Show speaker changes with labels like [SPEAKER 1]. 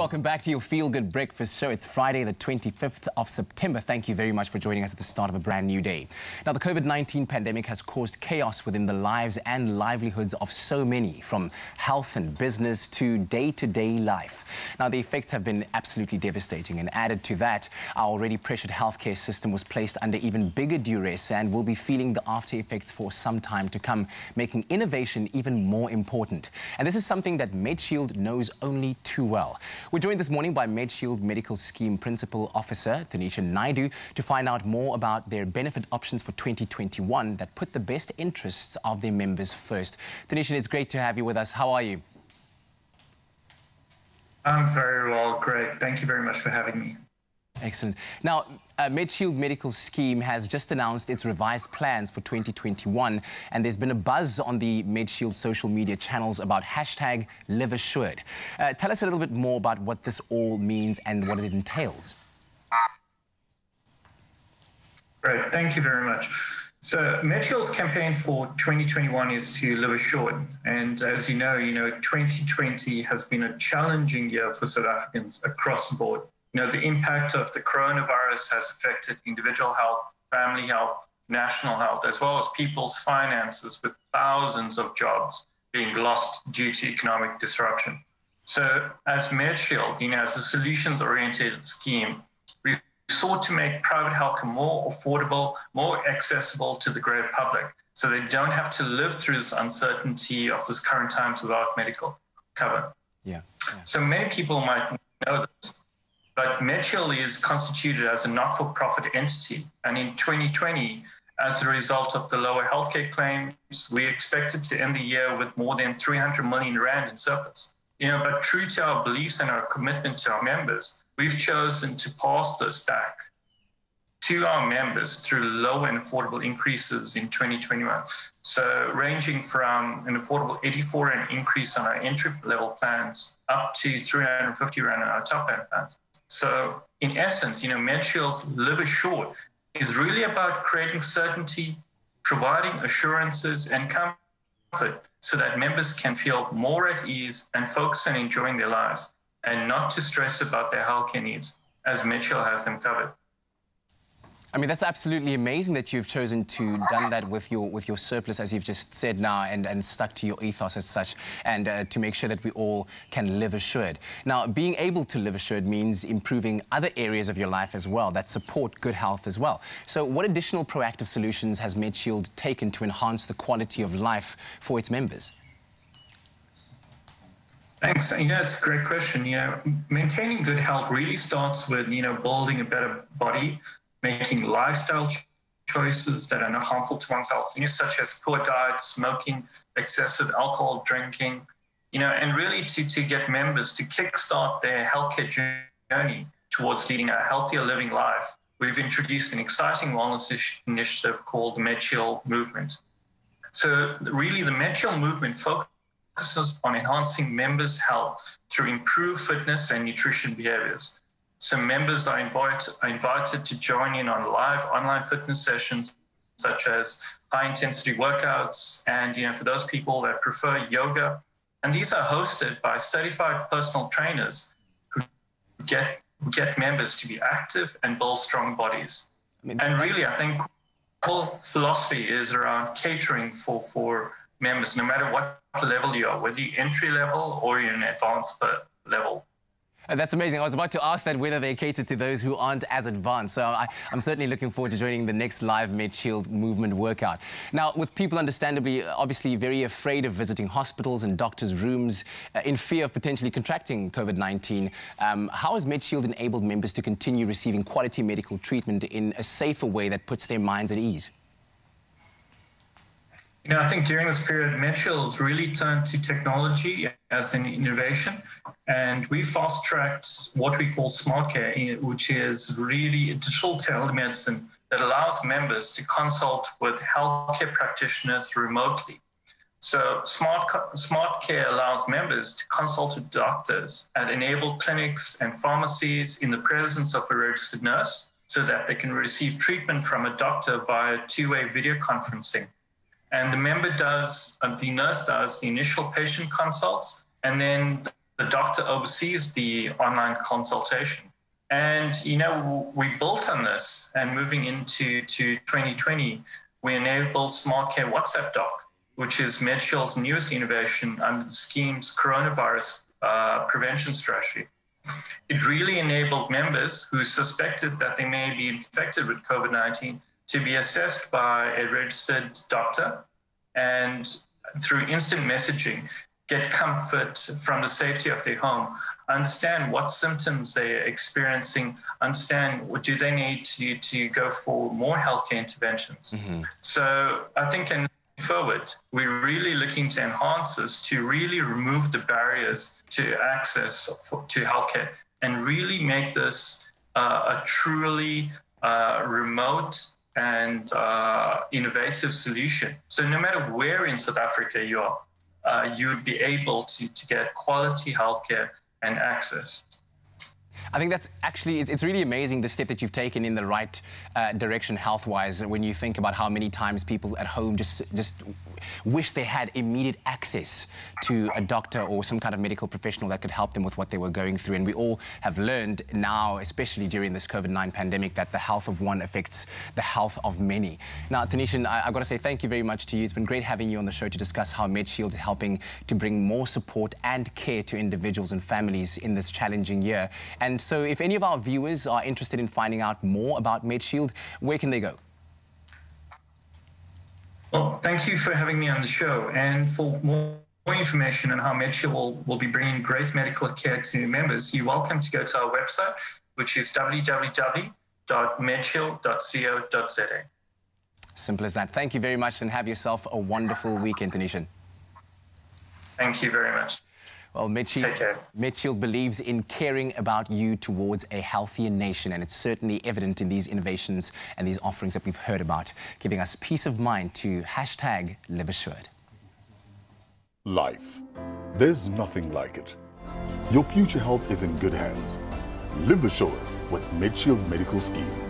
[SPEAKER 1] Welcome back to your Feel Good Breakfast Show. It's Friday, the 25th of September. Thank you very much for joining us at the start of a brand new day. Now, the COVID 19 pandemic has caused chaos within the lives and livelihoods of so many, from health and business to day to day life. Now, the effects have been absolutely devastating, and added to that, our already pressured healthcare system was placed under even bigger duress and will be feeling the after effects for some time to come, making innovation even more important. And this is something that MedShield knows only too well. We're joined this morning by MedShield Medical Scheme Principal Officer Thoneshan Naidoo to find out more about their benefit options for 2021 that put the best interests of their members first. Thoneshan, it's great to have you with us. How are you?
[SPEAKER 2] I'm very well, Greg. Thank you very much for having me.
[SPEAKER 1] Excellent. Now, uh, MedShield Medical Scheme has just announced its revised plans for 2021, and there's been a buzz on the MedShield social media channels about hashtag Live Assured. Uh, tell us a little bit more about what this all means and what it entails.
[SPEAKER 2] Great, thank you very much. So MedShield's campaign for 2021 is to live assured. And as you know, you know, 2020 has been a challenging year for South Africans across the board. You know, the impact of the coronavirus has affected individual health, family health, national health, as well as people's finances, with thousands of jobs being lost due to economic disruption. So, as MedShield, you know, as a solutions-oriented scheme, we sought to make private healthcare more affordable, more accessible to the great public, so they don't have to live through this uncertainty of this current times without medical cover.
[SPEAKER 1] Yeah.
[SPEAKER 2] yeah. So many people might know this, but MedShield is constituted as a not-for-profit entity, and in 2020, as a result of the lower healthcare claims, we expected to end the year with more than 300 million rand in surplus. You know, but true to our beliefs and our commitment to our members, we've chosen to pass this back to our members through low and affordable increases in 2021. So ranging from an affordable 84 rand increase on our entry level plans up to 350 rand on our top end plans. So, in essence, you know, MedShield's Live Assured is really about creating certainty, providing assurances and comfort so that members can feel more at ease and focus on enjoying their lives and not to stress about their healthcare needs, as MedShield has them covered.
[SPEAKER 1] I mean, that's absolutely amazing that you've chosen to done that with your with your surplus, as you've just said now, and, and stuck to your ethos as such, and uh, to make sure that we all can live assured. Now, being able to live assured means improving other areas of your life as well that support good health as well. So, what additional proactive solutions has MedShield taken to enhance the quality of life for its members?
[SPEAKER 2] Thanks. You know, it's a great question. You know, maintaining good health really starts with, you know, building a better body, making lifestyle choices that are not harmful to one's health, you know, such as poor diet, smoking, excessive alcohol drinking, you know, and really to, to get members to kickstart their healthcare journey towards leading a healthier living life. We've introduced an exciting wellness initiative called the MedShield Movement. So really the MedShield Movement focuses on enhancing members' health through improved fitness and nutrition behaviors. Some members are, invite, are invited to join in on live online fitness sessions, such as high intensity workouts. And, you know, for those people that prefer yoga, and these are hosted by certified personal trainers who get, get members to be active and build strong bodies. I mean, and really, I think whole philosophy is around catering for, for members, no matter what level you are, whether you're entry level or you're an advanced level.
[SPEAKER 1] Uh, that's amazing. I was about to ask that whether they cater to those who aren't as advanced. So I, am certainly looking forward to joining the next live MedShield movement workout. Now, with people understandably, uh, obviously very afraid of visiting hospitals and doctors' rooms uh, in fear of potentially contracting COVID-19, um, how has MedShield enabled members to continue receiving quality medical treatment in a safer way that puts their minds at ease?
[SPEAKER 2] You know, I think during this period, has really turned to technology as an innovation, and we fast tracked what we call smart care, which is really digital telemedicine that allows members to consult with healthcare practitioners remotely. So smart, smart care allows members to consult with doctors at enabled clinics and pharmacies in the presence of a registered nurse so that they can receive treatment from a doctor via two-way video conferencing. And the member does, uh, the nurse does the initial patient consults, and then the doctor oversees the online consultation. And, you know, we built on this and moving into to 2020, we enabled Smart Care WhatsApp Doc, which is MedShield's newest innovation under the scheme's coronavirus uh, prevention strategy. It really enabled members who suspected that they may be infected with COVID 19 to be assessed by a registered doctor and through instant messaging get comfort from the safety of their home, understand what symptoms they're experiencing, understand what do they need to, to go for more healthcare interventions. Mm-hmm. So I think in forward, we're really looking to enhance this to really remove the barriers to access for, to healthcare and really make this uh, a truly uh, remote and uh, innovative solution. So no matter where in South Africa you are, uh, you would be able to, to get quality healthcare and access.
[SPEAKER 1] I think that's actually, it's, really amazing the step that you've taken in the right uh, direction health-wise when you think about how many times people at home just, just wish they had immediate access to a doctor or some kind of medical professional that could help them with what they were going through. And we all have learned now, especially during this COVID-19 pandemic, that the health of one affects the health of many. Now, Thoneshan, I, have got to say thank you very much to you. It's been great having you on the show to discuss how MedShield is helping to bring more support and care to individuals and families in this challenging year. And so if any of our viewers are interested in finding out more about MedShield, where can they go?
[SPEAKER 2] Well, thank you for having me on the show. And for more, more information on how MedShield will, will be bringing great medical care to members, you're welcome to go to our website, which is www.medshield.co.za.
[SPEAKER 1] Simple as that. Thank you very much and have yourself a wonderful weekend, Thoneshan.
[SPEAKER 2] Thank you very much.
[SPEAKER 1] Well, MedShield, MedShield believes in caring about you towards a healthier nation, and it's certainly evident in these innovations and these offerings that we've heard about, giving us peace of mind to hashtag live assured.
[SPEAKER 3] Life. There's nothing like it. Your future health is in good hands. Live assured with MedShield Medical Scheme.